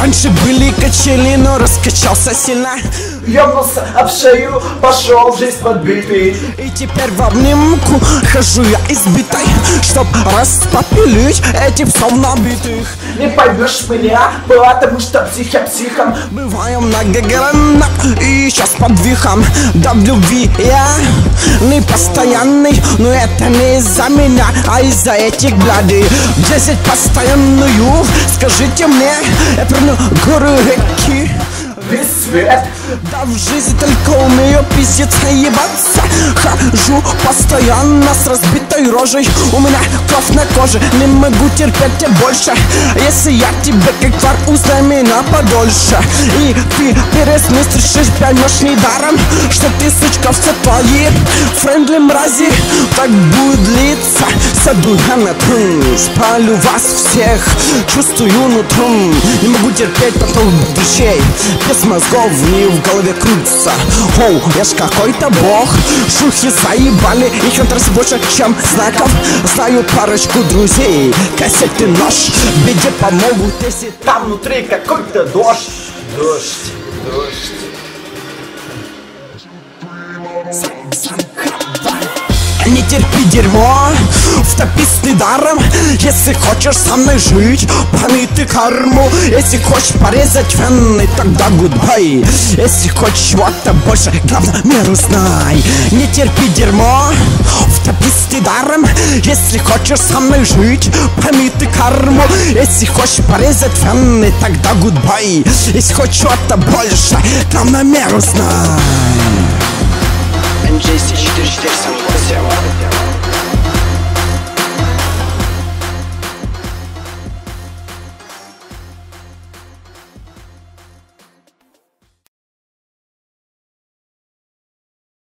Раньше были качели, но раскачался сильно. Ёбнулся об шею, пошел в жизнь подбитый. И теперь в обнимку хожу я избитой Чтоб распопилить этих псов набитых. Не поймешь меня, потому что псих я психом. Бываем многогранно и сейчас под вихом Да в любви я не постоянный Но это не из-за меня, а из-за этих блядей Десять постоянную, скажите мне Я прыгну горы реки. Весь свет да в жизни только умею пиздец ебаться Хожу постоянно с разбитой рожей. У меня кровь на коже, не могу терпеть тебя больше. Если я тебе как тварь, узнай меня подольше. И ты пересмыслишь, поймешь недаром Что ты, сучка, все твои френдли мрази. Так будет длиться, саду я на трун Спалю вас всех, чувствую нутром Не могу терпеть потом вещей. Без мозгов не в голове крутится. Оу, я ж какой-то бог. Шухи заебали, их интерес больше, чем знаков. Знаю парочку друзей. Кассеты нож, беде помогут, если Там внутри какой-то дождь. Дождь, дождь терпи дерьмо, втопись ты даром Если хочешь со мной жить, пами ты карму. Если хочешь порезать вены, тогда гудбай. Если хочешь чего-то больше, главное меру знай Не терпи дерьмо, втопись ты даром Если хочешь со мной жить, пами ты карму. Если хочешь порезать вены, тогда гудбай. Если хочешь чего-то больше, главное меру знай